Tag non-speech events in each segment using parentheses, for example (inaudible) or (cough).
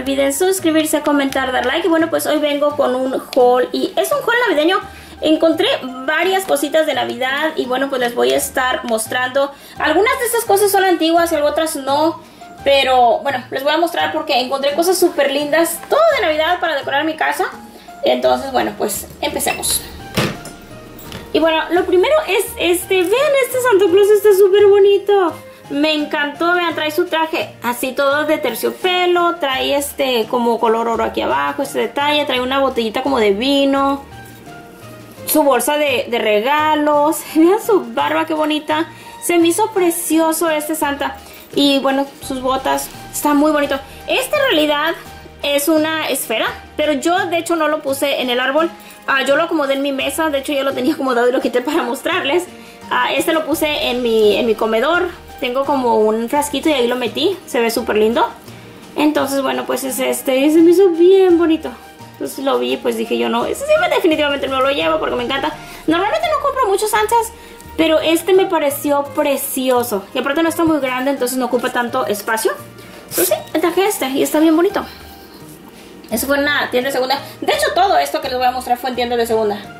olviden suscribirse, comentar, dar like. Y bueno, pues hoy vengo con un haul y es un haul navideño. Encontré varias cositas de Navidad y bueno, pues les voy a estar mostrando. Algunas de estas cosas son antiguas y otras no. Pero bueno, les voy a mostrar porque encontré cosas súper lindas. Todo de Navidad para decorar mi casa. Entonces, bueno, pues empecemos. Y bueno, lo primero es este. Vean, este Santa Claus está súper bonito. Me encantó, vean, trae su traje así todo de terciopelo, trae este como color oro aquí abajo, este detalle, trae una botellita como de vino, su bolsa de, de regalos, (laughs) vean su barba qué bonita, se me hizo precioso este Santa y bueno, sus botas, está muy bonito. Este en realidad es una esfera, pero yo de hecho no lo puse en el árbol, uh, yo lo acomodé en mi mesa, de hecho yo lo tenía acomodado y lo quité para mostrarles. Uh, este lo puse en mi, en mi comedor, tengo como un frasquito y ahí lo metí. Se ve súper lindo. Entonces, bueno, pues es este. Y se me hizo bien bonito. Entonces lo vi pues dije yo, no, ese sí definitivamente no lo llevo porque me encanta. Normalmente no compro muchos anchas, pero este me pareció precioso. Y aparte no está muy grande, entonces no ocupa tanto espacio. Entonces sí, traje este y está bien bonito. Eso fue una tienda de segunda. De hecho, todo esto que les voy a mostrar fue en tienda de segunda.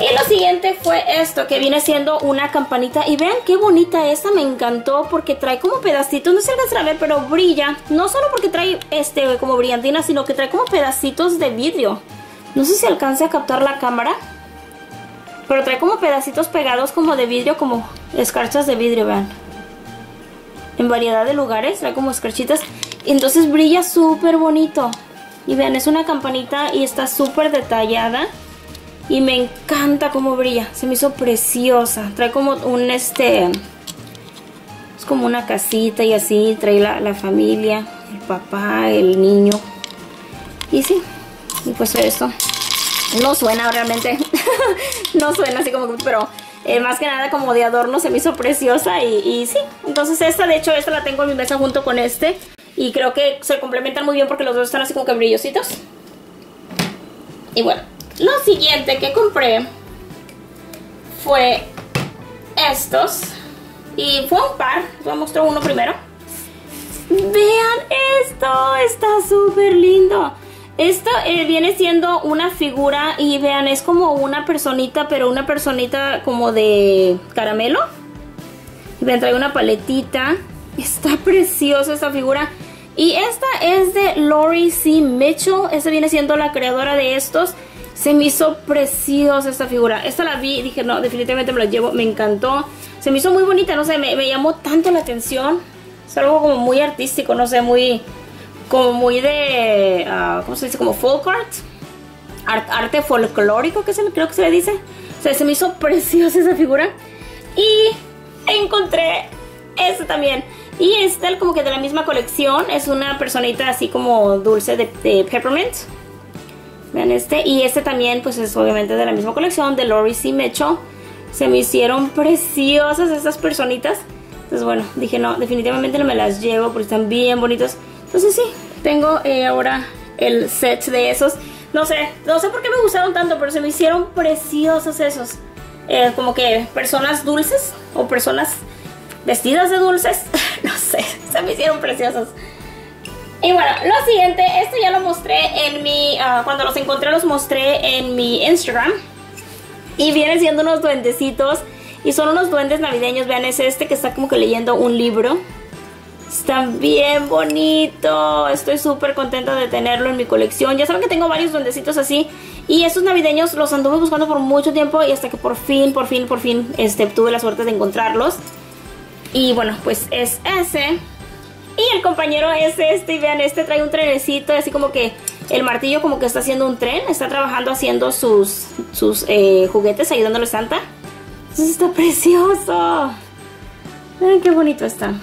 Y lo siguiente fue esto, que viene siendo una campanita. Y vean qué bonita esta, me encantó porque trae como pedacitos, no se alcanza a ver, pero brilla. No solo porque trae este como brillantina, sino que trae como pedacitos de vidrio. No sé si alcance a captar la cámara. Pero trae como pedacitos pegados como de vidrio, como escarchas de vidrio, vean. En variedad de lugares, trae como escarchitas. Entonces brilla súper bonito. Y vean, es una campanita y está súper detallada. Y me encanta cómo brilla. Se me hizo preciosa. Trae como un este... Es como una casita y así. Trae la, la familia. El papá, el niño. Y sí. Y pues eso. No suena realmente. (laughs) no suena así como... Pero eh, más que nada como de adorno se me hizo preciosa. Y, y sí. Entonces esta, de hecho, esta la tengo en mi mesa junto con este. Y creo que se complementan muy bien porque los dos están así como que brillositos. Y bueno, lo siguiente que compré fue estos. Y fue un par. Les mostrar uno primero. Vean esto. Está súper lindo. Esto eh, viene siendo una figura y vean, es como una personita, pero una personita como de caramelo. Vean, trae una paletita. Está (laughs) preciosa esta figura. Y esta es de Lori C. Mitchell. Esta viene siendo la creadora de estos. Se me hizo preciosa esta figura. Esta la vi y dije, no, definitivamente me la llevo. Me encantó. Se me hizo muy bonita, no sé, me, me llamó tanto la atención. Es algo como muy artístico, no sé, muy... Como muy de... Uh, ¿Cómo se dice? Como folk art. art arte folclórico, que se, creo que se le dice. O sea, se me hizo (laughs) preciosa esa figura. Y encontré esta también. Y esta como que de la misma colección. Es una personita así como dulce de, de peppermint. Vean este. Y este también, pues es obviamente de la misma colección, de Lori. Mitchell. Se me hicieron preciosas estas personitas. Entonces, bueno, dije, no, definitivamente no me las llevo porque están bien bonitos. Entonces, sí, tengo eh, ahora el set de esos. No sé, no sé por qué me gustaron tanto, pero se me hicieron preciosos esos. Eh, como que personas dulces o personas vestidas de dulces. (laughs) no sé, se me hicieron preciosos. Y bueno, lo siguiente, esto ya lo mostré en mi, uh, cuando los encontré los mostré en mi Instagram. Y vienen siendo unos duendecitos. Y son unos duendes navideños, vean, es este que está como que leyendo un libro. Están bien bonito. Estoy súper contenta de tenerlo en mi colección. Ya saben que tengo varios duendecitos así. Y estos navideños los anduve buscando por mucho tiempo. Y hasta que por fin, por fin, por fin este, tuve la suerte de encontrarlos. Y bueno, pues es ese. El compañero es este, y vean, este trae un trenecito, así como que el martillo como que está haciendo un tren, está trabajando haciendo sus, sus eh, juguetes, ayudándole a Santa. Entonces está precioso. Miren qué bonito está.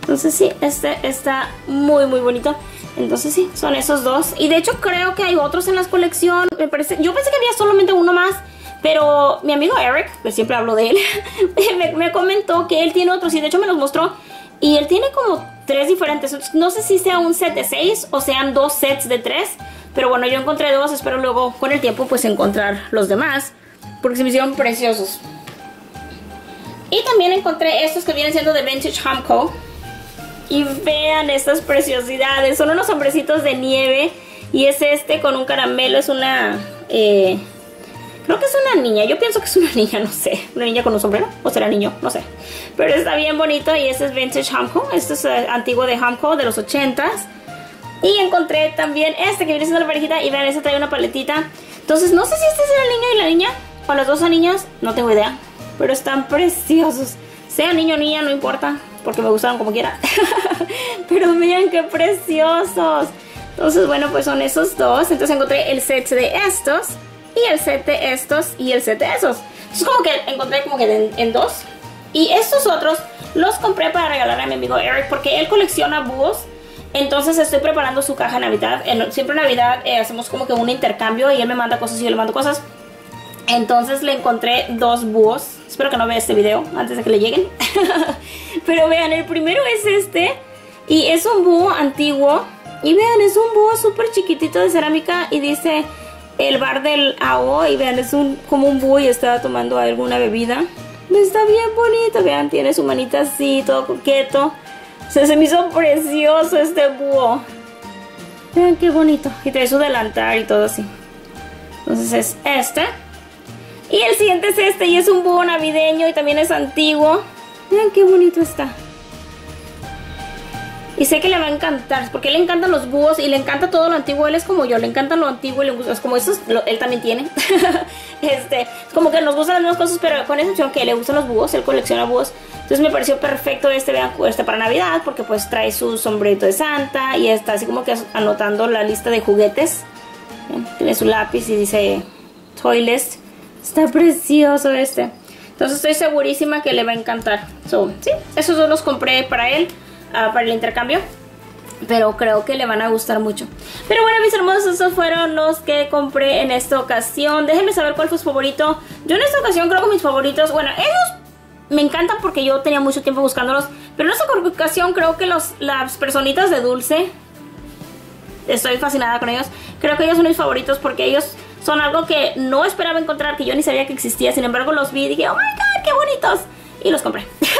Entonces sí, este está muy muy bonito. Entonces sí, son esos dos. Y de hecho creo que hay otros en la colección. Me parece, yo pensé que había solamente uno más. Pero mi amigo Eric, que siempre hablo de él, (laughs) me comentó que él tiene otros y de hecho me los mostró. Y él tiene como tres diferentes. No sé si sea un set de seis o sean dos sets de tres. Pero bueno, yo encontré dos. Espero luego con el tiempo pues encontrar los demás. Porque se me hicieron preciosos. Y también encontré estos que vienen siendo de Vintage Home Co. Y vean estas preciosidades. Son unos hombrecitos de nieve. Y es este con un caramelo. Es una... Eh, creo que es una niña. Yo pienso que es una (laughs) niña, no sé. Una niña con un sombrero. O será niño, no sé. Pero está bien bonito. Y este es Vintage Hamco. Este es eh, antiguo de Hamco de los 80s. Y encontré también este que viene siendo la parejita. Y vean, este trae una paletita. Entonces no sé si este es el niño y la niña. O las dos niñas. No tengo idea. Pero están preciosos. Sea niño o niña, no importa. Porque me gustaron como quiera. (laughs) Pero miren qué preciosos. Entonces, bueno, pues son esos dos. Entonces encontré el set de estos. Y el set de estos. Y el set de esos. Es como que encontré como que en, dos. Y estos otros los compré para regalar a mi amigo Eric. Porque él colecciona búhos. Entonces estoy preparando su caja de Navidad. siempre en Navidad eh, hacemos como que un intercambio. Y él me manda cosas y yo le mando cosas. Entonces le encontré dos búhos. Espero que no vea este video antes de que le lleguen. (laughs) Pero vean, el primero es este. Y es un búho antiguo. Y vean, es un búho súper chiquitito de cerámica. Y dice el bar del AO. Y vean, es un como un y estaba tomando alguna bebida. Está bien bonito. Vean, tiene su manita así, todo coqueto. O se me hizo precioso este búho. Vean qué bonito. Y trae su delantal y todo así. Entonces es este. Y el siguiente es este y es un búho navideño y también es antiguo. Miren qué bonito está. Y sé que le va a encantar, porque le encantan los búhos y le encanta todo lo antiguo. Él es como yo, le encanta lo antiguo y le gusta, es como esos, él también tiene. (laughs) este, es como que nos gustan las mismas cosas, pero con excepción que le gustan los búhos, él colecciona búhos. Entonces me pareció perfecto este, este para Navidad, porque pues trae su sombrerito de Santa y está así como que anotando la lista de juguetes. Tiene su lápiz y dice Toy List. Está precioso este. Entonces estoy segurísima que le va a encantar. So, sí, esos dos los compré para él, ah, para el intercambio. Pero creo que le van a gustar mucho. Pero bueno, mis hermosos, esos fueron los que compré en esta ocasión. Déjenme saber cuál fue su favorito. Yo en esta ocasión creo que mis favoritos, bueno, ellos me encantan porque yo tenía mucho tiempo buscándolos. Pero en esta ocasión creo que los, las personitas de dulce, estoy fascinada con ellos. Creo que ellos son mis favoritos porque ellos son algo que no esperaba encontrar, que yo ni sabía que existía. Sin embargo, los vi y dije, oh my god, qué bonitos. Y los compré. (laughs)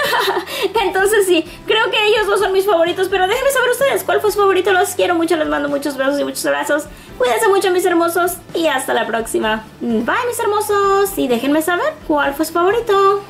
(laughs) Entonces sí, creo que ellos dos son mis favoritos. Pero déjenme saber ustedes cuál fue su favorito. Los quiero mucho, les mando muchos besos y muchos abrazos. Cuídense mucho, mis hermosos. Y hasta la próxima. Bye, mis hermosos. Y déjenme saber cuál fue su favorito.